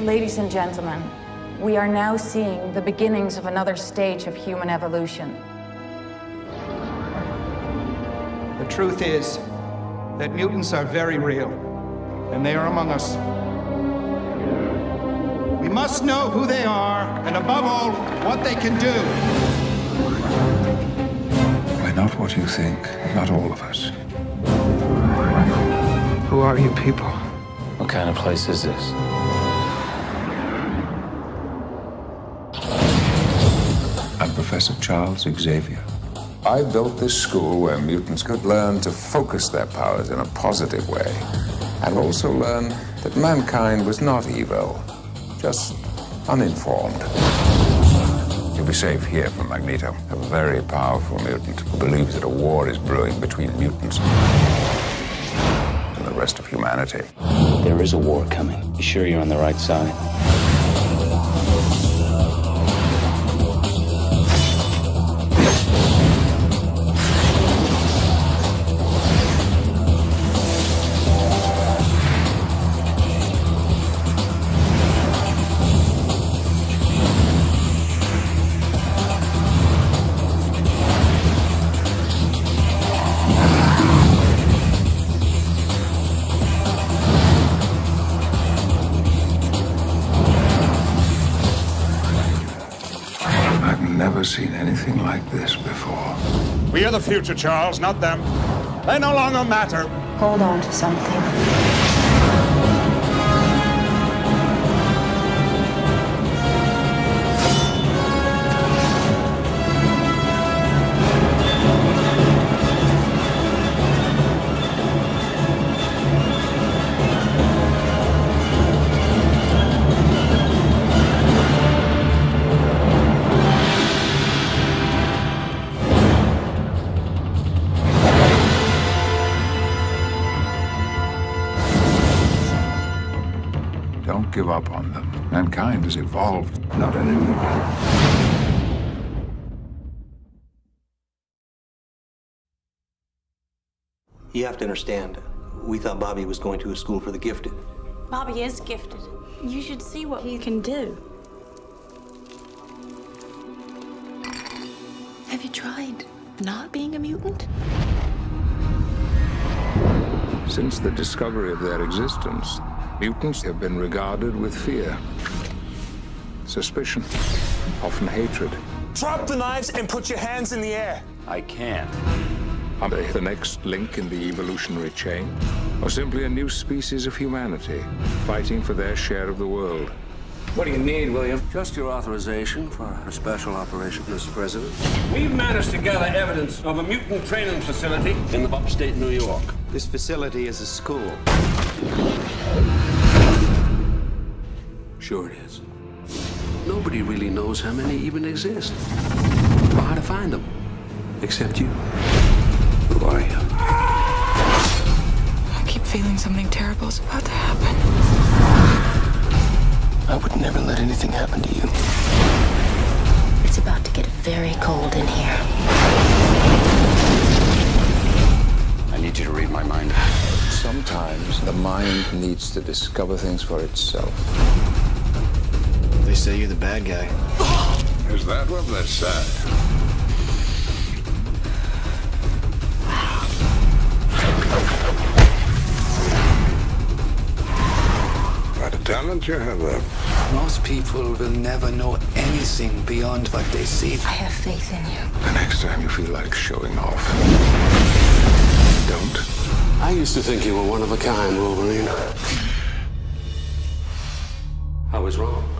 Ladies and gentlemen, we are now seeing the beginnings of another stage of human evolution. The truth is that mutants are very real, and they are among us. We must know who they are, and above all, what they can do. We're not what you think, not all of us. Who are you people? What kind of place is this? I'm Professor Charles Xavier. I built this school where mutants could learn to focus their powers in a positive way, and also learn that mankind was not evil, just uninformed. You'll be safe here from Magneto, a very powerful mutant who believes that a war is brewing between mutants and the rest of humanity. There is a war coming. You sure you're on the right side? Never seen anything like this before. We are the future, Charles, not them. They no longer matter. Hold on to something. Don't give up on them. Mankind has evolved, not anymore. You have to understand, we thought Bobby was going to a school for the gifted. Bobby is gifted. You should see what he can do. Have you tried not being a mutant? Since the discovery of their existence, mutants have been regarded with fear, suspicion, often hatred. Drop the knives and put your hands in the air. I can't. Are they the next link in the evolutionary chain? Or simply a new species of humanity fighting for their share of the world? What do you need, William? Just your authorization for a special operation, Mr. President. We've managed to gather evidence of a mutant training facility In the upstate New York. This facility is a school. Sure it is. Nobody really knows how many even exist. Or how to find them. Except you. Who are you? I keep feeling something terrible is about to happen. I would never let anything happen to you. It's about to get very cold in here. I need you to read my mind. Sometimes the mind needs to discover things for itself. They say you're the bad guy. Is that what they said? What a talent you have there. Most people will never know anything beyond what they see. I have faith in you. The next time you feel like showing off, don't. I used to think you were one of a kind, Wolverine. I was wrong.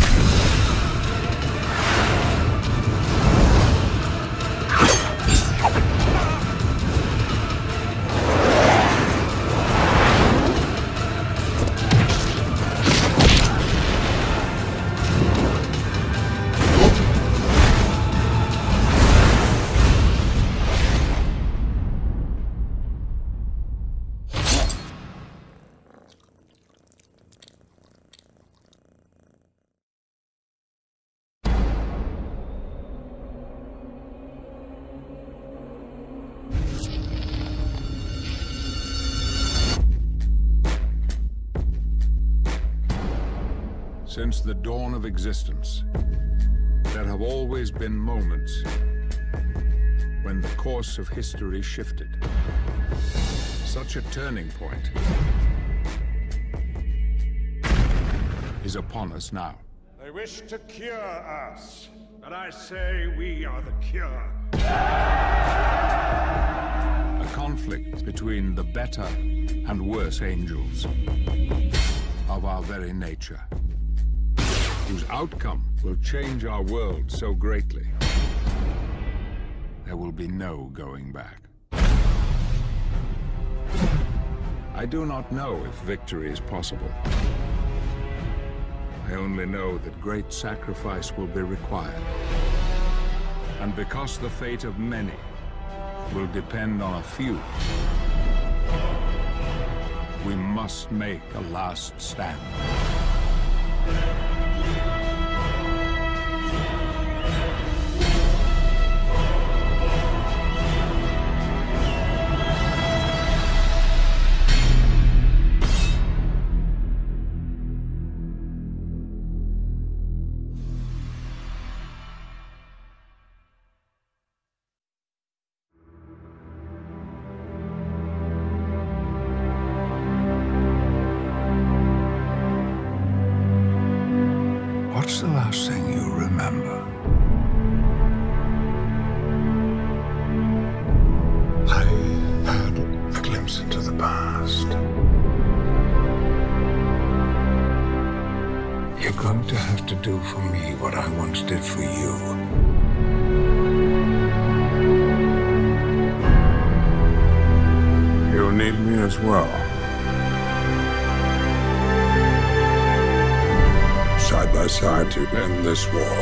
Since the dawn of existence, there have always been moments when the course of history shifted. Such a turning point is upon us now. They wish to cure us, but I say we are the cure. A conflict between the better and worse angels of our very nature, whose outcome will change our world so greatly, there will be no going back. I do not know if victory is possible. I only know that great sacrifice will be required. And because the fate of many will depend on a few, we must make a last stand. Remember? I had a glimpse into the past. You're going to have to do for me what I once did for you. You'll need me as well. Side by side to end this war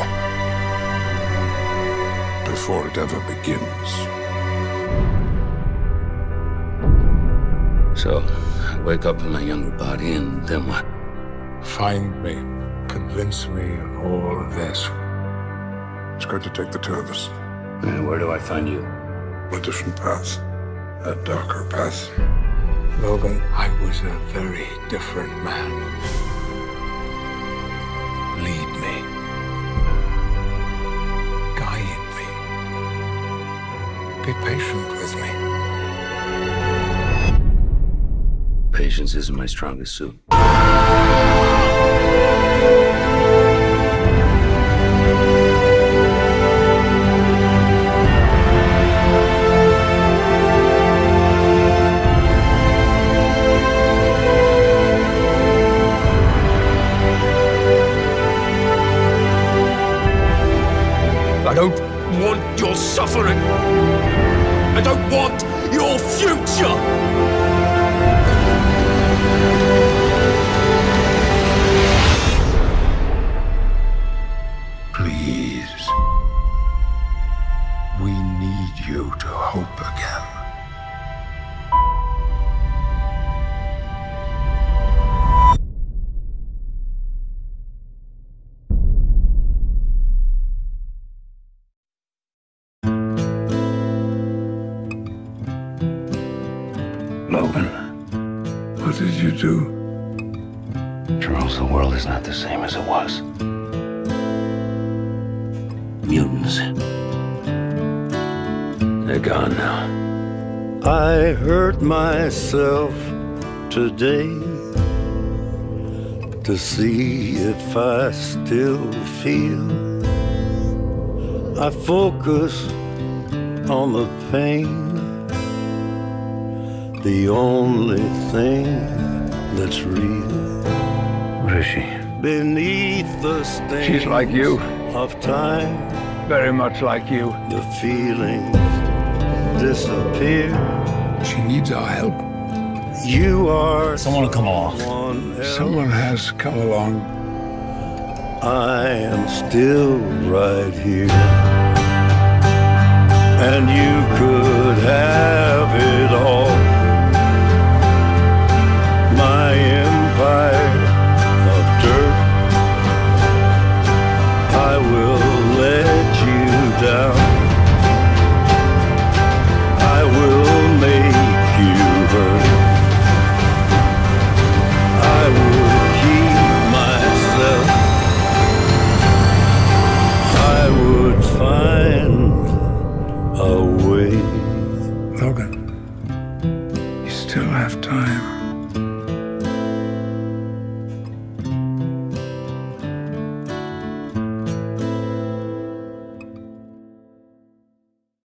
before it ever begins. So, I wake up in my younger body, and then what? Find me, convince me of all of this. It's going to take the two of us. And where do I find you? A different path, a darker path. Logan, I was a very different man. Be patient with me. Patience isn't my strongest suit. I don't want your suffering. I don't want your future. Please. We need you to hope again. Did you do? Charles, the world is not the same as it was. Mutants. They're gone now. I hurt myself today to see if I still feel. I focus on the pain, the only thing that's real. What is she? Beneath the stain She's like you. of time, Very much like you. the feelings disappear. She needs our help. You are Someone will come along. someone. Someone has come along. I am still right here. And you could have it all.